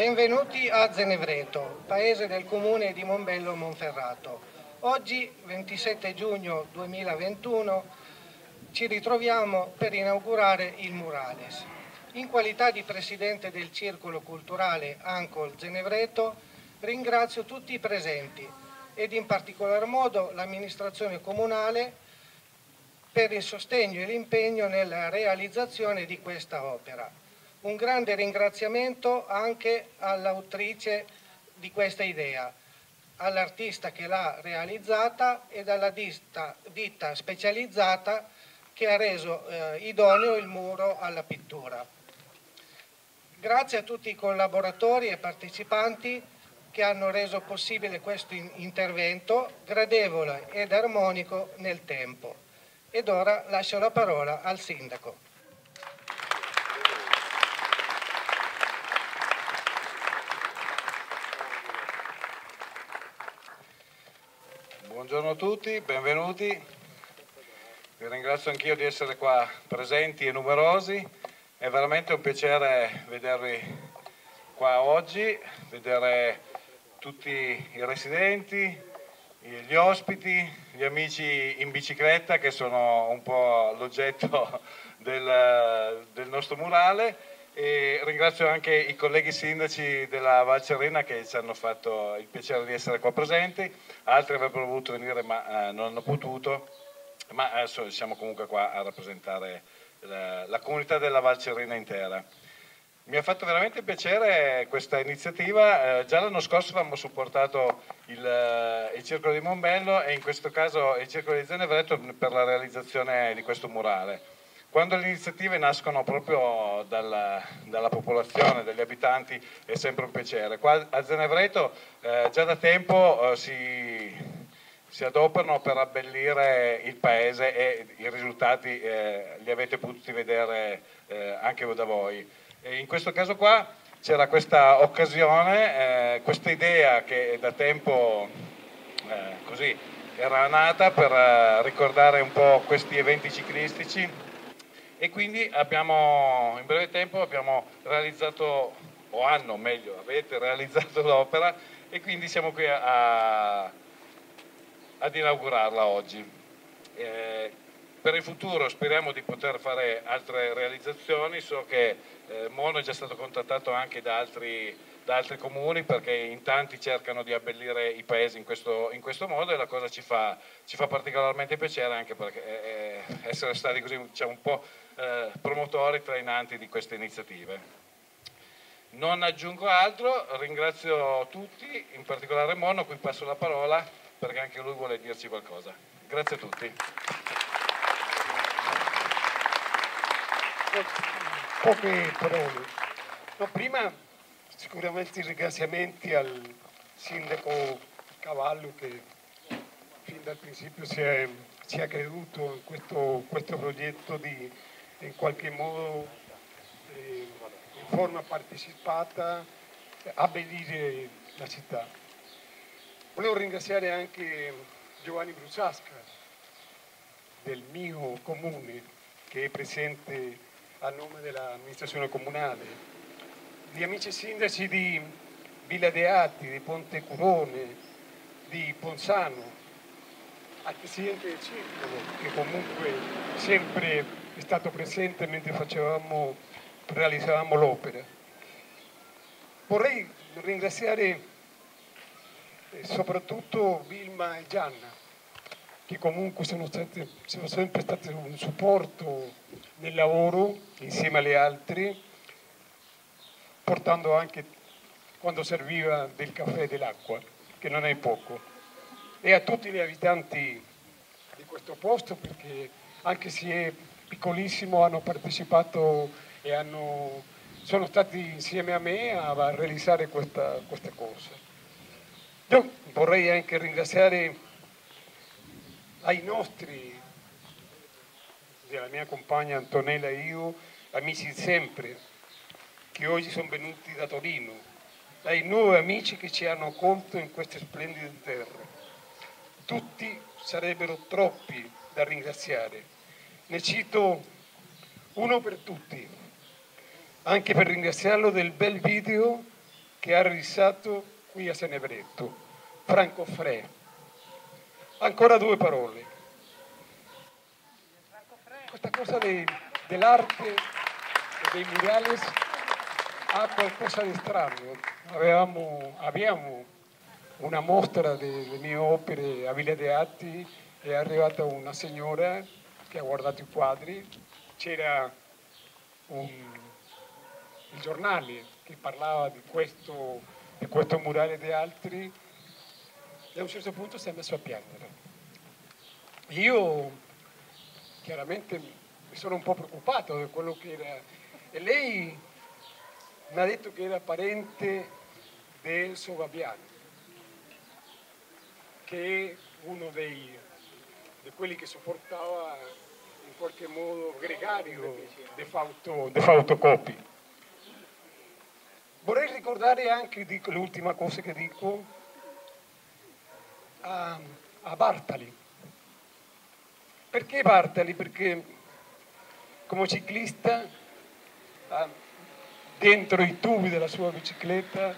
Benvenuti a Zenevreto, paese del comune di Monbello Monferrato. Oggi, 27 giugno 2021, ci ritroviamo per inaugurare il Murales. In qualità di presidente del Circolo Culturale Ancol Zenevreto, ringrazio tutti i presenti ed in particolar modo l'amministrazione comunale per il sostegno e l'impegno nella realizzazione di questa opera. Un grande ringraziamento anche all'autrice di questa idea, all'artista che l'ha realizzata ed alla ditta, ditta specializzata che ha reso eh, idoneo il muro alla pittura. Grazie a tutti i collaboratori e partecipanti che hanno reso possibile questo intervento gradevole ed armonico nel tempo. Ed ora lascio la parola al Sindaco. Buongiorno a tutti, benvenuti. Vi ringrazio anch'io di essere qua presenti e numerosi. È veramente un piacere vedervi qua oggi, vedere tutti i residenti, gli ospiti, gli amici in bicicletta che sono un po' l'oggetto del, del nostro murale e ringrazio anche i colleghi sindaci della Val Cerrina che ci hanno fatto il piacere di essere qua presenti, altri avrebbero voluto venire ma eh, non hanno potuto, ma adesso siamo comunque qua a rappresentare la, la comunità della Val Cerrina intera. Mi ha fatto veramente piacere questa iniziativa, eh, già l'anno scorso avevamo supportato il, eh, il, Circolo di Monbello e in questo caso il Circolo di Zenevreto per la realizzazione di questo murale. Quando le iniziative nascono proprio dalla, dalla popolazione, dagli abitanti, è sempre un piacere. Qua a Zenevreto eh, già da tempo eh, si, si, adoperano per abbellire il paese e i risultati eh, li avete potuti vedere eh, anche da voi. E in questo caso qua c'era questa occasione, eh, questa idea che da tempo eh, così era nata per ricordare un po' questi eventi ciclistici e quindi abbiamo, in breve tempo abbiamo realizzato, o hanno meglio, avete realizzato l'opera e quindi siamo qui a, ad inaugurarla oggi. Eh, per il futuro speriamo di poter fare altre realizzazioni, so che eh, Mono è già stato contattato anche da altri, da altri, comuni perché in tanti cercano di abbellire i paesi in questo, in questo modo e la cosa ci fa, ci fa particolarmente piacere anche perché eh, eh essere stati così diciamo, un po' eh, promotori trainanti di queste iniziative. Non aggiungo altro, ringrazio tutti, in particolare Mono, a cui passo la parola perché anche lui vuole dirci qualcosa. Grazie a tutti. poche parole. No, prima sicuramente i ringraziamenti al sindaco Cavallo che fin dal principio si è, si è creduto in questo, questo, progetto di in qualche modo eh, in forma partecipata abbellire la città. Volevo ringraziare anche Giovanni Bruciasca del mio comune che è presente a nome dell'amministrazione comunale, di amici sindaci di Villa De Atti, di Ponte Curone, di Ponzano, al Presidente del Circolo, che comunque sempre è stato presente mentre facevamo, realizzavamo l'opera. Vorrei ringraziare eh, soprattutto Vilma e Gianna, che comunque sono, state, sono sempre state un supporto nel lavoro insieme alle altre, portando anche quando serviva del caffè e dell'acqua, che non è poco. E a tutti gli abitanti di questo posto, perché anche se è piccolissimo hanno partecipato e hanno, sono stati insieme a me a realizzare questa, questa cosa. Io vorrei anche ringraziare ai nostri, della mia compagna Antonella e io, amici sempre, che oggi sono venuti da Torino, ai nuovi amici che ci hanno accolto in queste splendide terre. Tutti sarebbero troppi da ringraziare. Ne cito uno per tutti, anche per ringraziarlo del bel video che ha realizzato qui a Senebretto, Franco Fre. Ancora due parole. Questa cosa de, dell'arte e dei murales ha qualcosa di strano. Avevamo, abbiamo una mostra delle mie opere a Villa de Atti, è arrivata una signora che ha guardato i quadri, c'era il giornale che parlava di questo, di questo murale di altri e a un certo punto si è messo a piangere. Io chiaramente mi sono un po' preoccupato di quello che era e lei mi ha detto che era parente del Sogabiano, che è uno dei, di quelli che sopportava in qualche modo gregario De Fauto, de Fauto. Vorrei ricordare anche, l'ultima cosa che dico, a, a Bartali. Perché Bartali? Perché come ciclista dentro i tubi della sua bicicletta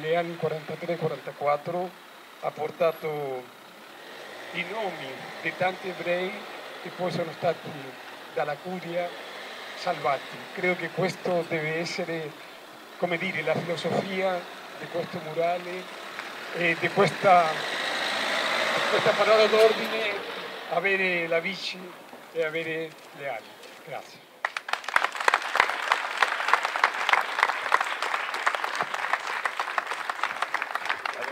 negli anni 43-44 ha portato i nomi di tanti ebrei che poi sono stati dalla curia salvati. Credo che questo deve essere come dire, la filosofia di questo murale e di questa, di questa parola d'ordine avere la bici e avere le ali. Grazie.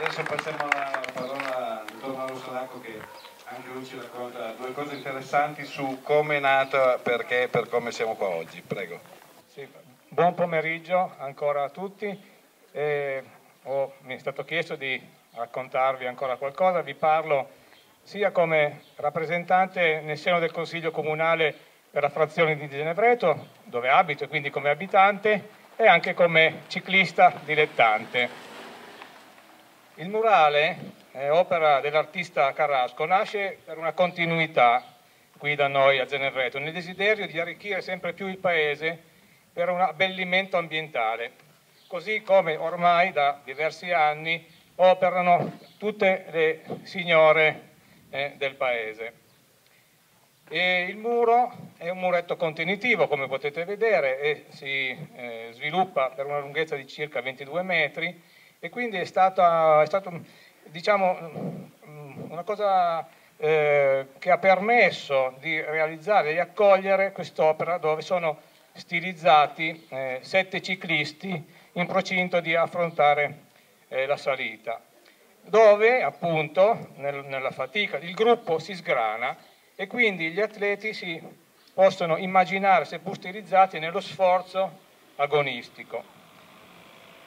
Adesso passiamo la parola a Tommaso Salacco che anche lui ci racconta due cose interessanti su come è nata, perché e per come siamo qua oggi. Prego. Sì, Buon pomeriggio ancora a tutti. Eh, oh, mi è stato chiesto di raccontarvi ancora qualcosa. Vi parlo sia come rappresentante nel seno del Consiglio Comunale per la frazione di Ginevreto, dove abito e quindi come abitante, e anche come ciclista dilettante. Il murale, eh, opera dell'artista Carrasco, nasce per una continuità qui da noi a Genevreto, nel desiderio di arricchire sempre più il paese per un abbellimento ambientale, così come ormai da diversi anni operano tutte le signore eh, del paese. E il muro è un muretto contenitivo, come potete vedere, e si eh, sviluppa per una lunghezza di circa 22 metri e quindi è stata, è stato, diciamo, una cosa eh, che ha permesso di realizzare e accogliere quest'opera dove sono stilizzati eh, sette ciclisti in procinto di affrontare eh, la salita, dove appunto nel, nella fatica il gruppo si sgrana e quindi gli atleti si possono immaginare, seppur stilizzati, nello sforzo agonistico.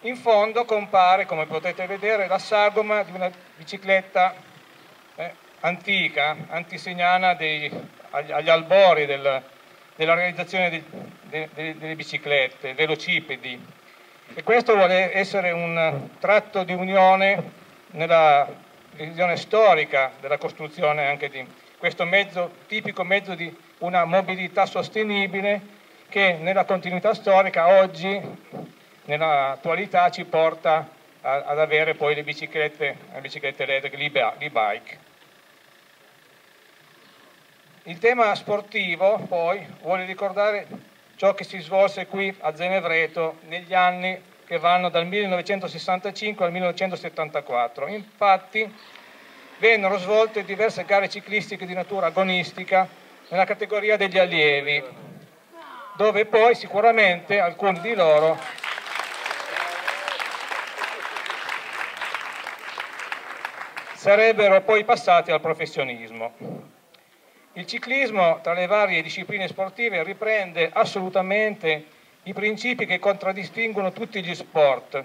In fondo compare, come potete vedere, la sagoma di una bicicletta eh, antica, antisignana dei, agli, agli albori del, della realizzazione di, de, de, delle biciclette, velocipedi. E questo vuole essere un tratto di unione nella visione storica della costruzione anche di questo mezzo, tipico mezzo di una mobilità sostenibile che nella continuità storica oggi, nell'attualità, ci porta a, ad avere poi le biciclette, le biciclette elettriche, l'e-bike. Il tema sportivo poi vuole ricordare ciò che si svolse qui a Zenevreto negli anni che vanno dal 1965 al 1974. Infatti vennero svolte diverse gare ciclistiche di natura agonistica nella categoria degli allievi, dove poi sicuramente alcuni di loro sarebbero poi passati al professionismo. Il ciclismo, tra le varie discipline sportive, riprende assolutamente i principi che contraddistinguono tutti gli sport,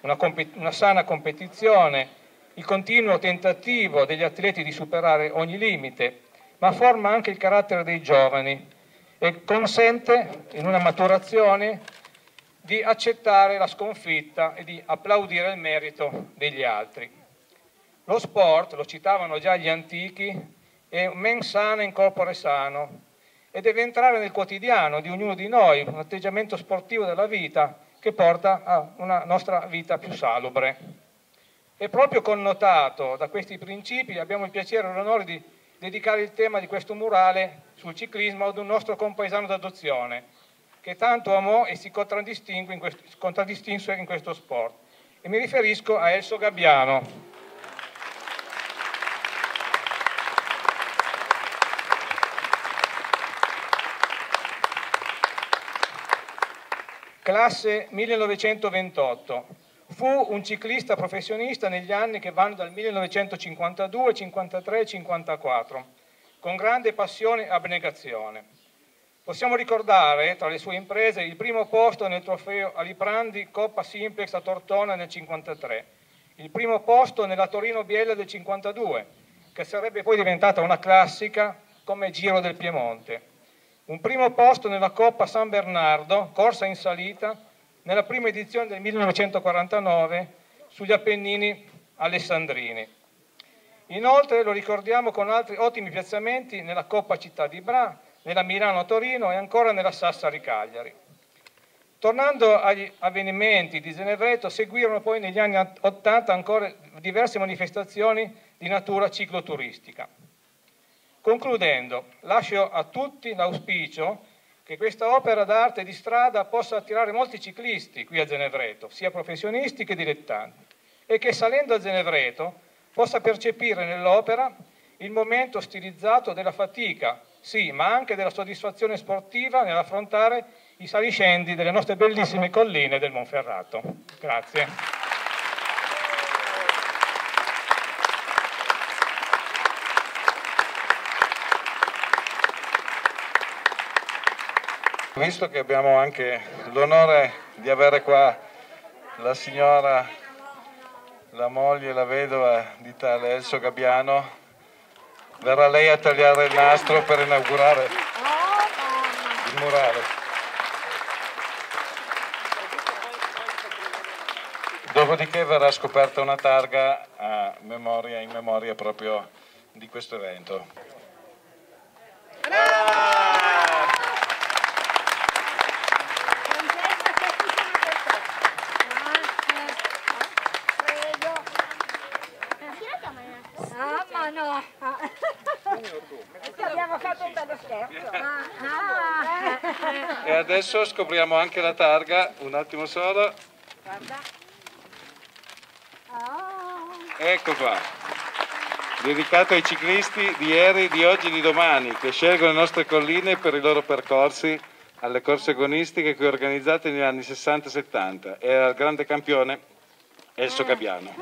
una, una sana competizione, il continuo tentativo degli atleti di superare ogni limite, ma forma anche il carattere dei giovani e consente in una maturazione di accettare la sconfitta e di applaudire il merito degli altri. Lo sport, lo citavano già gli antichi, è un men sana in corpore sano e deve entrare nel quotidiano di ognuno di noi, un atteggiamento sportivo della vita che porta a una nostra vita più salubre. E proprio connotato da questi principi abbiamo il piacere e l'onore di dedicare il tema di questo murale sul ciclismo ad un nostro compaesano d'adozione, che tanto amò e si contraddistinse in questo sport. E mi riferisco a Elso Gabbiano. Classe 1928. Fu un ciclista professionista negli anni che vanno dal 1952, 53 e 54, con grande passione e abnegazione. Possiamo ricordare tra le sue imprese il primo posto nel trofeo Aliprandi Coppa Simplex a Tortona nel 53, il primo posto nella Torino Biella del 52, che sarebbe poi diventata una classica come Giro del Piemonte. Un primo posto nella Coppa San Bernardo, corsa in salita, nella prima edizione del 1949 sugli Appennini alessandrini. Inoltre lo ricordiamo con altri ottimi piazzamenti nella Coppa Città di Bra, nella Milano-Torino e ancora nella Sassari-Cagliari. Tornando agli avvenimenti di Zenevreto, seguirono poi negli anni 80 ancora diverse manifestazioni di natura cicloturistica. Concludendo, lascio a tutti l'auspicio che questa opera d'arte di strada possa attirare molti ciclisti qui a Zenevreto, sia professionisti che dilettanti, e che salendo a Zenevreto possa percepire nell'opera il momento stilizzato della fatica, sì, ma anche della soddisfazione sportiva nell'affrontare i saliscendi delle nostre bellissime colline del Monferrato. Grazie. Visto che abbiamo anche l'onore di avere qua la signora, la moglie, la vedova di tale Elso Gabbiano, verrà lei a tagliare il nastro per inaugurare il murale. Dopodiché verrà scoperta una targa memoria, in memoria proprio di questo evento. E adesso scopriamo anche la targa, un attimo solo. Ecco qua, dedicato ai ciclisti di ieri, di oggi e di domani che scelgono le nostre colline per i loro percorsi alle corse agonistiche che organizzate negli anni 60 e 70. Era il grande campione Elso Gabbiano.